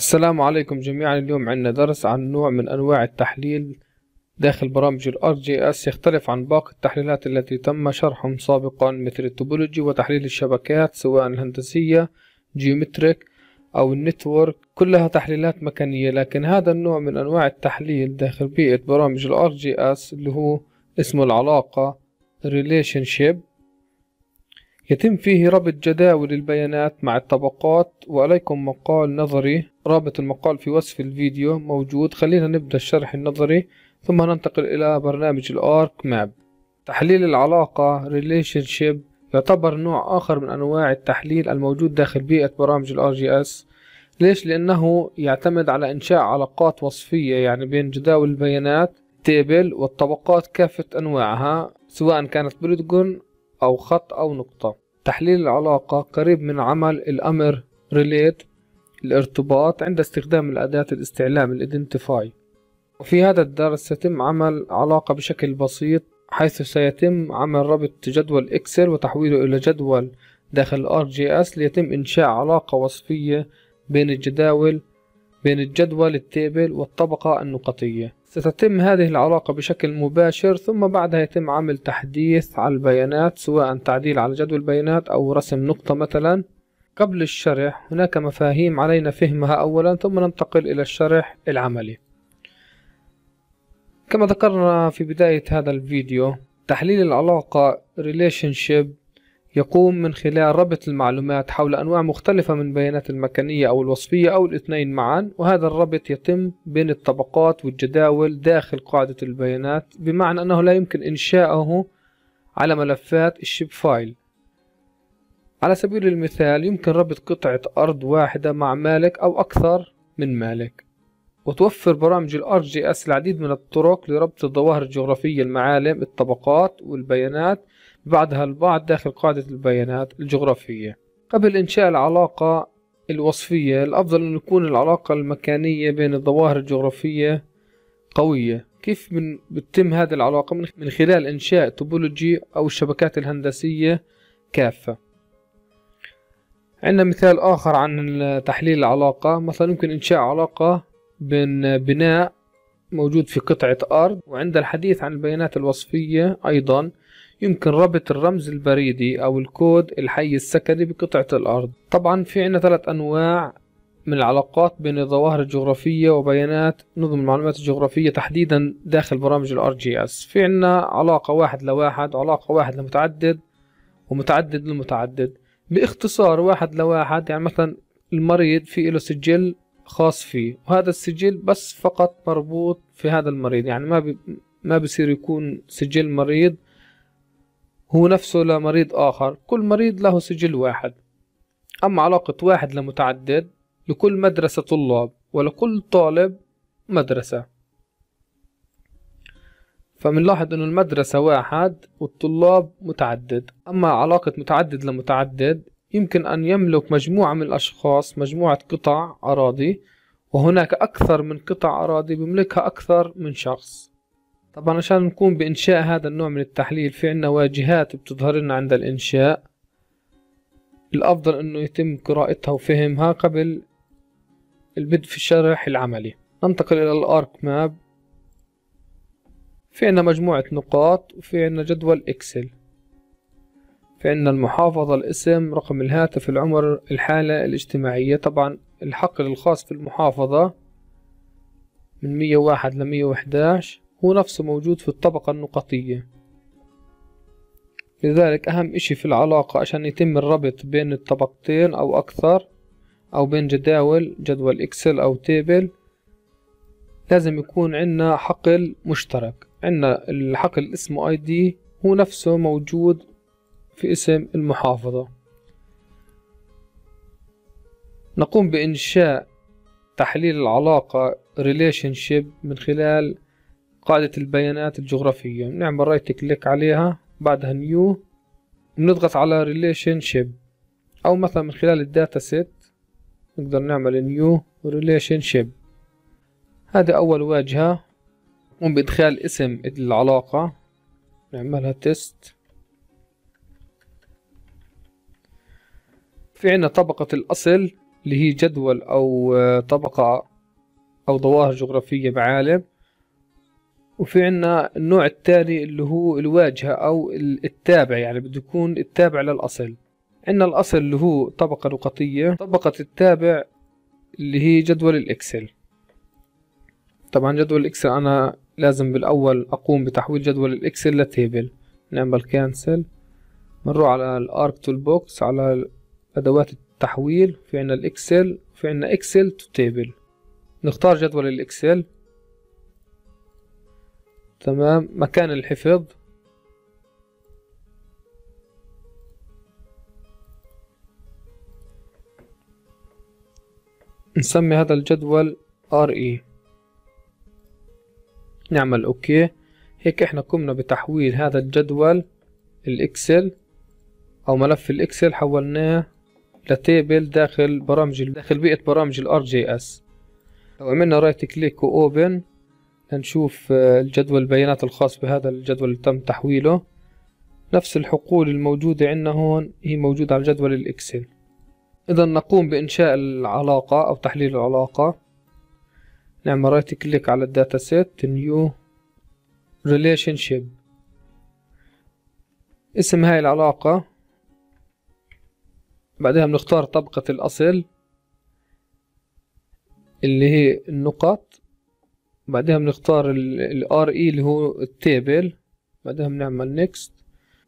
السلام عليكم جميعا. اليوم عندنا درس عن نوع من أنواع التحليل داخل برامج ال ArcGIS يختلف عن باقي التحليلات التي تم شرحهم سابقا مثل ال topology وتحليل الشبكات سواء الهندسية geometric أو ال network. كلها تحليلات مكانية لكن هذا النوع من أنواع التحليل داخل بيئة برامج ال ArcGIS اللي هو اسمه العلاقة Relationship. يتم فيه ربط جداول البيانات مع الطبقات وعليكم مقال نظري رابط المقال في وصف الفيديو موجود. خلينا نبدأ الشرح النظري ثم ننتقل إلى برنامج ال ArcMap. تحليل العلاقة Relationship يعتبر نوع آخر من أنواع التحليل الموجود داخل بيئة برامج ال ArcGIS ليش؟ لأنه يعتمد على إنشاء علاقات وصفية يعني بين جداول البيانات table والطبقات كافة أنواعها سواء كانت polygon أو خط أو نقطة. تحليل العلاقة قريب من عمل الأمر relate الارتباط عند استخدام الأداة الاستعلام ال identify وفي هذا الدرس سيتم عمل علاقة بشكل بسيط حيث سيتم عمل ربط جدول Excel وتحويله إلى جدول داخل ArcGIS ليتم إنشاء علاقة وصفية بين الجداول بين الجدول ال table والطبقة النقطية. ستتم هذه العلاقة بشكل مباشر ثم بعدها يتم عمل تحديث على البيانات سواء تعديل على جدول البيانات أو رسم نقطة مثلا. قبل الشرح هناك مفاهيم علينا فهمها أولا ثم ننتقل إلى الشرح العملي. كما ذكرنا في بداية هذا الفيديو تحليل العلاقة Relationship يقوم من خلال ربط المعلومات حول أنواع مختلفة من البيانات المكانية أو الوصفية أو الاثنين معا وهذا الربط يتم بين الطبقات والجداول داخل قاعدة البيانات بمعنى أنه لا يمكن إنشاؤه على ملفات ال shapefile على سبيل المثال يمكن ربط قطعة أرض واحدة مع مالك أو أكثر من مالك وتوفر برامج ال ArcGIS العديد من الطرق لربط الظواهر الجغرافية المعالم الطبقات والبيانات ببعضها البعض داخل قاعدة البيانات الجغرافية. قبل إنشاء العلاقة الوصفية الأفضل أن يكون العلاقة المكانية بين الظواهر الجغرافية قوية. كيف من بتتم هذه العلاقة؟ من خلال إنشاء توبولوجي أو الشبكات الهندسية كافة. عندنا مثال آخر عن تحليل العلاقة. مثلا يمكن إنشاء علاقة بين بناء موجود في قطعة أرض وعند الحديث عن البيانات الوصفية أيضا يمكن ربط الرمز البريدي أو الكود الحي السكني بقطعة الأرض. طبعا في عنا ثلاث أنواع من العلاقات بين الظواهر الجغرافية وبيانات نظم المعلومات الجغرافية تحديدا داخل برامج ال RGS في عنا علاقة واحد لواحد وعلاقة واحد لمتعدد ومتعدد لمتعدد. باختصار واحد لواحد يعني مثلا المريض في له سجل خاص فيه وهذا السجل بس فقط مربوط في هذا المريض يعني ما بي ما بصير يكون سجل مريض هو نفسه لمريض آخر كل مريض له سجل واحد. أما علاقة واحد لمتعدد لكل مدرسة طلاب ولكل طالب مدرسة. فمنلاحظ أنه المدرسة واحد والطلاب متعدد. أما علاقة متعدد لمتعدد يمكن أن يملك مجموعة من الأشخاص مجموعة قطع أراضي وهناك أكثر من قطع أراضي بيملكها أكثر من شخص. طبعا عشان نقوم بإنشاء هذا النوع من التحليل في عنا واجهات بتظهر لنا عند الإنشاء. الأفضل أنه يتم قراءتها وفهمها قبل البدء في الشرح العملي. ننتقل إلى الأرك ماب في عنا مجموعة نقاط وفي عنا جدول إكسل. في عنا المحافظة الاسم رقم الهاتف العمر الحالة الاجتماعية. طبعا الحقل الخاص في المحافظة من مية واحد لمية وحداش هو نفسه موجود في الطبقة النقطية. لذلك أهم إشي في العلاقة عشان يتم الربط بين الطبقتين أو أكثر أو بين جداول جدول Excel أو table لازم يكون عنا حقل مشترك. عنا الحقل اسمه ID هو نفسه موجود في اسم المحافظة. نقوم بإنشاء تحليل العلاقة relationship من خلال قاعدة البيانات الجغرافية. نعمل right click عليها. بعدها new ونضغط على relationship. أو مثلا من خلال ال dataset نقدر نعمل new relationship. هذا أول واجهة. نقوم بإدخال اسم العلاقة نعملها test في عنا طبقة الأصل اللي هي جدول أو طبقة أو ظواهر جغرافية معالم. وفي عنا النوع الثاني اللي هو الوجهة أو التابع يعني بده يكون التابع للأصل. عندنا الأصل اللي هو طبقة نقطية طبقة التابع اللي هي جدول ال Excel. طبعا جدول ال Excel أنا لازم بالأول أقوم بتحويل جدول ال Excel ل table نعمل cancel بنروح على ال ArcToolbox على أدوات التحويل. في عنا ال Excel في عنا Excel to table نختار جدول ال Excel تمام. مكان الحفظ. نسمي هذا الجدول RE نعمل okay هيك إحنا قمنا بتحويل هذا الجدول ال Excel أو ملف ال Excel حولناه ل table داخل برامج داخل بيئة برامج ال ArcGIS لو عملنا right click و open لنشوف آه، الجدول البيانات الخاص بهذا الجدول اللي تم تحويله. نفس الحقول الموجودة عندنا هون هي موجودة على جدول ال Excel. إذا نقوم بإنشاء العلاقة أو تحليل العلاقة. نعمل right click على ال dataset new relationship اسم هاي العلاقة. بعدها بنختار طبقة الأصل اللي هي النقط بعدها بنختار ال RE اللي هو ال table. بعدها بنعمل next.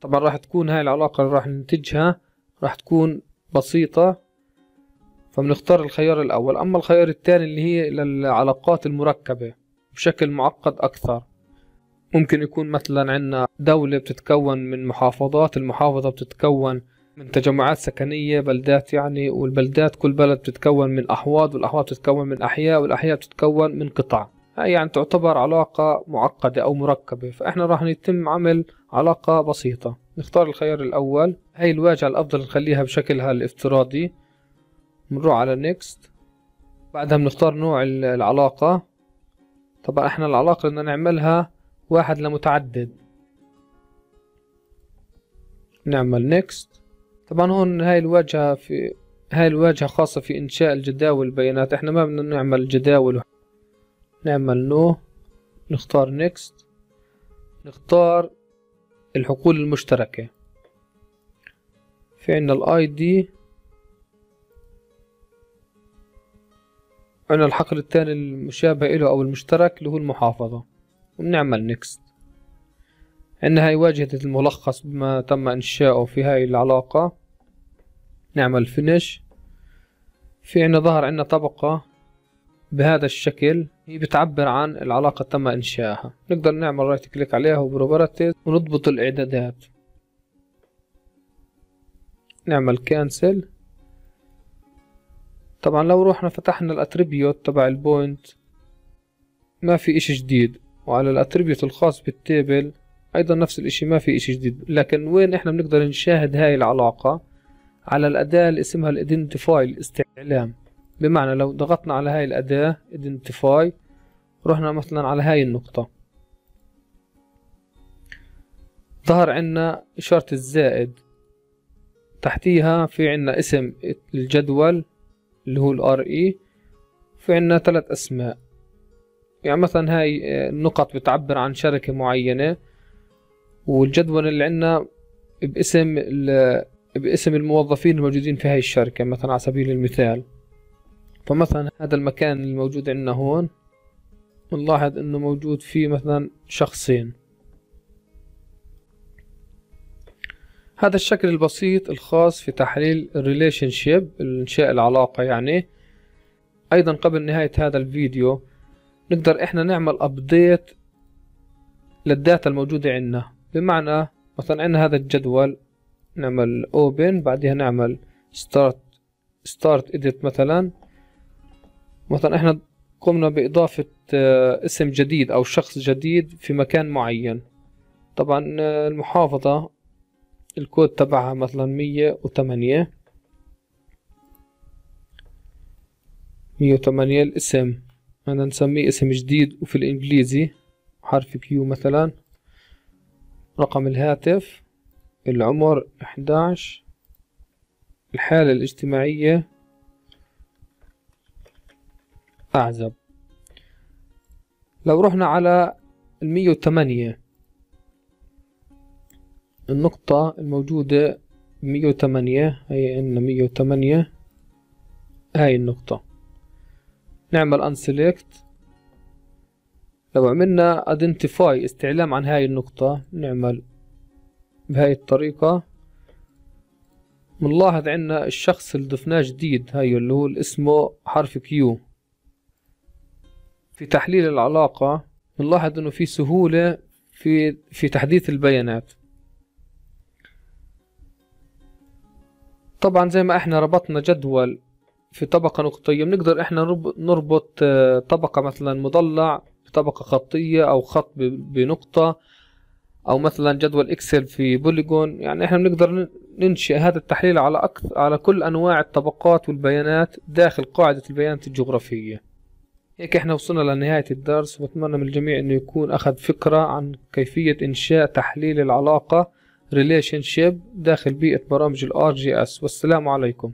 طبعا راح تكون هاي العلاقة اللي راح ننتجها راح تكون بسيطة. فبنختار الخيار الأول. أما الخيار الثاني اللي هي للعلاقات المركبة بشكل معقد أكثر. ممكن يكون مثلا عندنا دولة بتتكون من محافظات المحافظة بتتكون من تجمعات سكنية بلدات يعني والبلدات كل بلد بتتكون من أحواض والأحواض بتتكون من أحياء والأحياء بتتكون من قطع. هاي يعني تعتبر علاقة معقدة أو مركبة. فإحنا راح يتم عمل علاقة بسيطة. نختار الخيار الأول. هاي الواجهة الأفضل نخليها بشكلها الافتراضي. بنروح على next. بعدها بنختار نوع العلاقة. طبعا إحنا العلاقة بدنا نعملها واحد لمتعدد. نعمل next. طبعا هون هاي الواجهة في هاي الواجهة خاصة في إنشاء الجداول البيانات. إحنا ما بدنا نعمل جداول. نعمل no نختار next نختار الحقول المشتركة. في عنا ال ID عنا الحقل الثاني المشابه له أو المشترك اللي هو المحافظة. ونعمل next عندنا هاي واجهة الملخص بما تم إنشاؤه في هاي العلاقة. نعمل finish في عنا ظهر عنا طبقة بهذا الشكل. هي بتعبر عن العلاقة تم إنشائها نقدر نعمل right click عليها و properties ونضبط الإعدادات. نعمل cancel طبعا لو روحنا فتحنا ال attribute تبع ال point ما في إشي جديد. وعلى ال attribute الخاص بال table أيضا نفس الإشي ما في إشي جديد. لكن وين إحنا بنقدر نشاهد هاي العلاقة؟ على الأداة اللي اسمها ال identify الاستعلام. بمعنى لو ضغطنا على هاي الأداة identify رحنا مثلا على هاي النقطة. ظهر عنا إشارة الزائد. تحتيها في عنا اسم الجدول اللي هو ال RE في عنا ثلاث أسماء. يعني مثلا هاي النقط بتعبر عن شركة معينة والجدول اللي عنا باسم باسم الموظفين الموجودين في هاي الشركة مثلا على سبيل المثال. فمثلا هذا المكان الموجود عندنا هون بنلاحظ إنه موجود فيه مثلا شخصين. هذا الشكل البسيط الخاص في تحليل ال relationship انشاء العلاقة يعني. أيضا قبل نهاية هذا الفيديو نقدر إحنا نعمل update لل data الموجودة عندنا. بمعنى مثلا عندنا هذا الجدول نعمل open بعدها نعمل start start edit مثلا. مثلا إحنا قمنا بإضافة آه، اسم جديد أو شخص جديد في مكان معين. طبعا آه، المحافظة الكود تبعها مثلا مية وثمانية مية وثمانية الاسم. أنا نسميه اسم جديد وفي الإنجليزي حرف كيو مثلا. رقم الهاتف العمر 11 الحالة الاجتماعية. أعزب. لو رحنا على المية وثمانية النقطة الموجودة مية وثمانية هي عندنا مية وثمانية هاي النقطة. نعمل unselect. لو عملنا identify استعلام عن هاي النقطة نعمل بهاي الطريقة. بنلاحظ عنا الشخص اللي ضفناه جديد هاي اللي هو اسمه حرف كيو في تحليل العلاقة بنلاحظ إنه في سهولة في في تحديث البيانات. طبعا زي ما إحنا ربطنا جدول في طبقة نقطية بنقدر إحنا نربط آه، طبقة مثلا مضلع بطبقة خطية أو خط بنقطة أو مثلا جدول Excel في polygon. يعني إحنا بنقدر ننشئ هذا التحليل على أكثر على كل أنواع الطبقات والبيانات داخل قاعدة البيانات الجغرافية. هيك إحنا وصلنا لنهاية الدرس وأتمنى من الجميع إنه يكون أخذ فكرة عن كيفية إنشاء تحليل العلاقة relationship داخل بيئة برامج GIS والسلام عليكم.